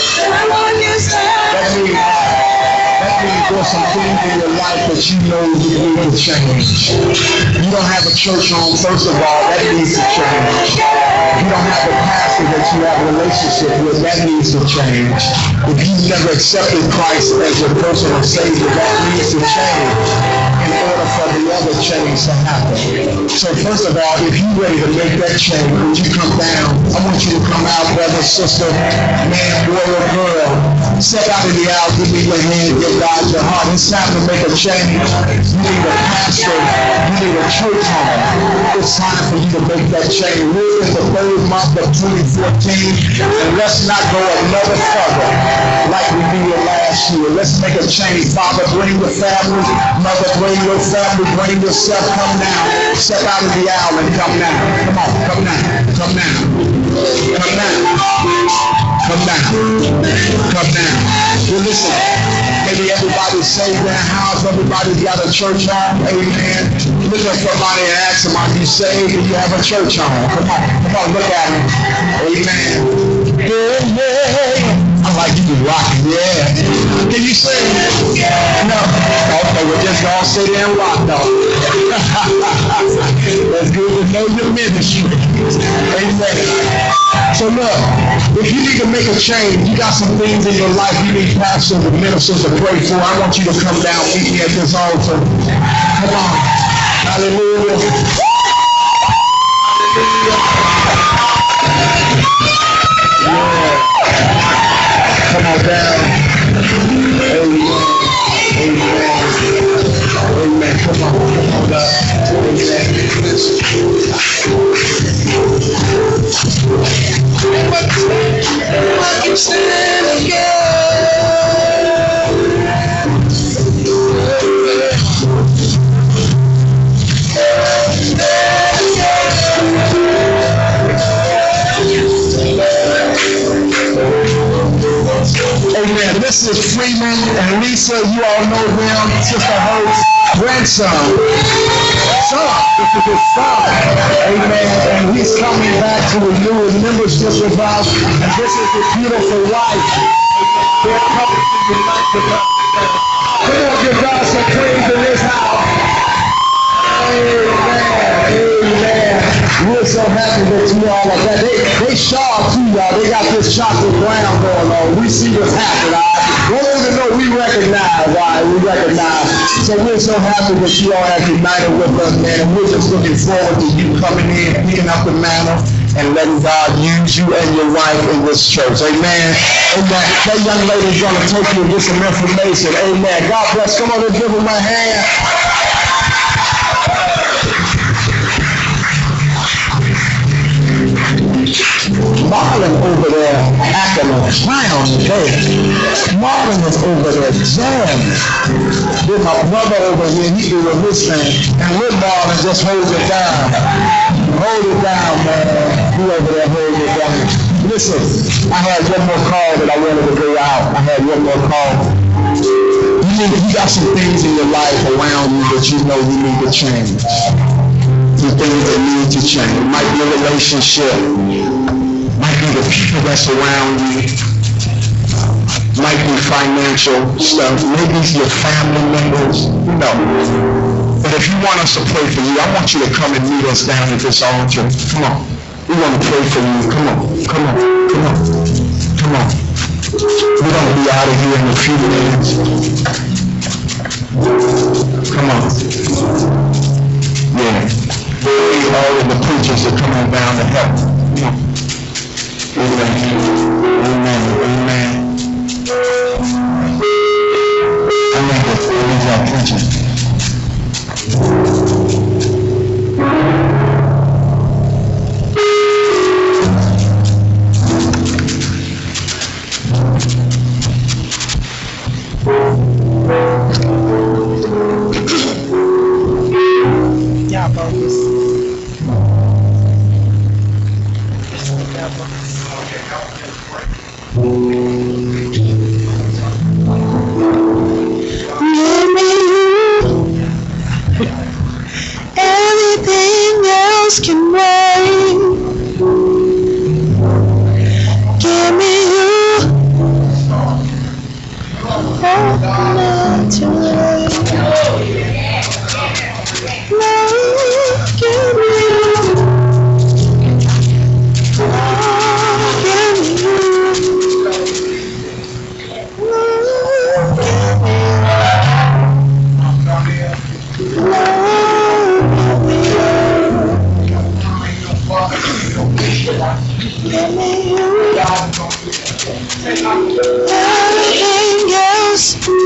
That means, that means there's some things in your life that you know you need to change. You don't have a church home, first of all, that needs to change. You don't have a pastor that you have a relationship with, that needs to change. If you've never accepted Christ as your personal Savior, that needs to change in order for the other change to happen. So first of all, if you're ready to make that change, would you come down? I want you to come out, brother, sister, man, boy, or girl. Step out in the aisle, give me your hand, give God your heart. It's time to make a change. You need a pastor. You need a church home. It's time for you to make that change. We're in the third month of 2014, and let's not go another further like we did last year. Let's make a change. Father, bring your family. Mother, bring your family. Bring yourself. Come now. Step out of the aisle and come now. Come on. Come now. Come now. Come down. Come down. Come down. Well, listen. Maybe everybody's saved in their house. Everybody's got a church home. Amen. Look at somebody and ask them, are you saved? Do you have a church home? Come on. Come on. Look at them. Amen. Yeah, yeah. I like you to rock. Yeah. Can you sing? No. Okay, we're just all sit there and rock, though. [LAUGHS] That's good to know your ministry. Amen. So look, if you need to make a change, you got some things in your life you need pastors and ministers to pray for. I want you to come down, meet me at this altar. Come on. Hallelujah. Come on down. Amen. Amen. Amen. Come on. Come on down. Amen. Amen. This is Freeman and Lisa. You all know them. Sister Hope's grandson. Son. This is his son. Amen. And he's coming back to renew his membership with us. And this is his beautiful. Amen. They're coming to unite with us. Come on, give God some praise in this house. Amen. Amen. We're so happy that you all are there. They, they sharp too, y'all. They got this chocolate brown going on. We see what's happening, all right? Don't even know we recognize, all right? We recognize. So we're so happy that you all have united with us, man. And we're just looking forward to you coming in, picking up the mantle, and letting God use you and your wife in this church. Amen. Amen. That young lady's gonna take you and get some information. Amen. God bless. Come on and give him my hand. Marlon over there acting a clown today. Marlon is over there jamming. With my brother over here, he doing this thing. And little Marlon just holds it down. Hold it down, man. He over there holding it down. Listen, I had one more call that I wanted to go out. I had one more call. You need, you got some things in your life around you that you know you need to change. Some things that need to change. It might be a relationship the people that surround you might be financial stuff. Maybe it's your family members. You know. But if you want us to pray for you, I want you to come and meet us down at this altar. Come on. We want to pray for you. Come on. Come on. Come on. Come on. We're going to be out of here in a few minutes. Come on. Yeah. All of the preachers are coming down to help. Come on. Gracias. Everything else.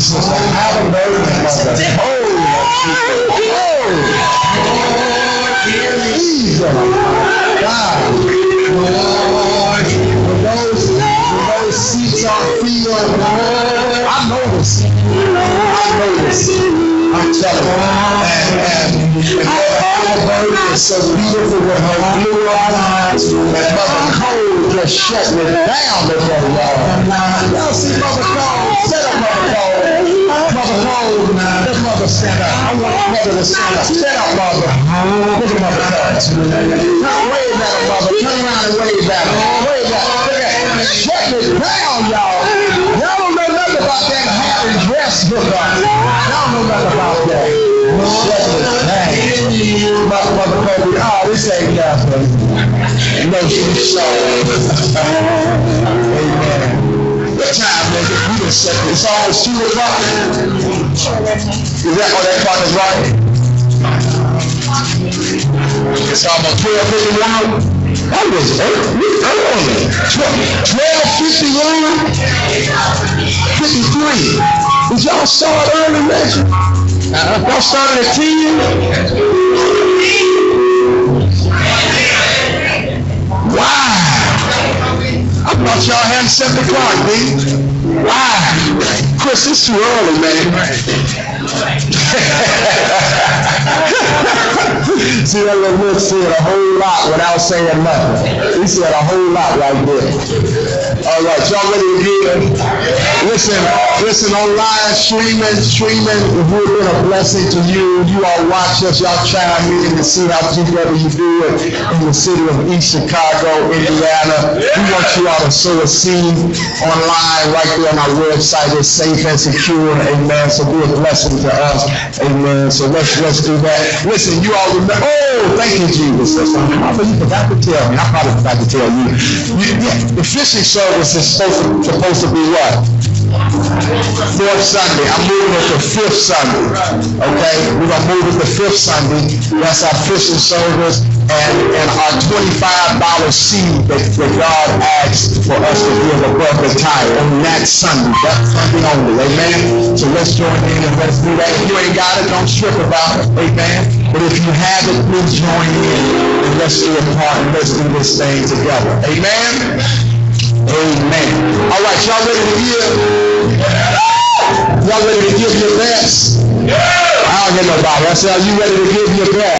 A burden, mother. Oh, oh. Jesus. God. Lord. Those, those seats are filled, I know this. I know this. I'm you. And, and, and Mother Albert is so beautiful with her blue eyes. And Mother Cole just shut me down before y'all. Y'all see Mother Cole? Set up Mother Cole. Mother Cole, let Mother stand up. I want Mother to stand up. Stand up, Mother. Look at Mother Cole. Wave at her, Mother. Turn around and wave at her. Wave at her. Look at. Shut me down, y'all. Y'all don't know nothing about that Harry dress hookup. Y'all know nothing about that. Shut me down. Mother, Mother Kobe, oh, this ain't nothing. No, she's sorry. Amen. What time? We It's almost two o'clock. Is that, oh, that clock is right? It's almost twelve fifty-one. That was early, early. Twelve fifty-one, fifty-three. Did y'all start early, Reggie? Uh-huh. Y'all started at ten? Wow. I thought y'all had seven o'clock, B. Wow. Chris, it's too early, man. [LAUGHS] See, that little look said a whole lot without saying nothing. He said a whole lot right there. All right, y'all ready to? Listen, listen, on live streaming, streaming, if we've been a blessing to you, you all watch us, y'all chime in and see how you do it in the city of East Chicago, Indiana. We want you all to sow a seed online right there on our website. It's safe and secure, amen. So be a blessing to us, amen. So let's, let's do that. Listen, you all remember, oh, thank you, Jesus. I probably you forgot to tell me. I probably forgot to tell you. You- yeah, The fishing service is supposed to, supposed to be what? Fourth Sunday. I'm moving it to fifth Sunday. Okay? We're gonna move it to fifth Sunday. That's our fishing service and, and our twenty-five dollar seed that, that God asked for us to give above the tithe on that Sunday. That Sunday only. Amen? So let's join in and let's do that. If you ain't got it, don't trip about it. Amen? But if you have it, please join in and let's do a part and let's do this thing together. Amen? Amen. All right, y'all ready to give? Y'all ready to give your best? Yeah. I don't hear nobody. I said, are you ready to give your best?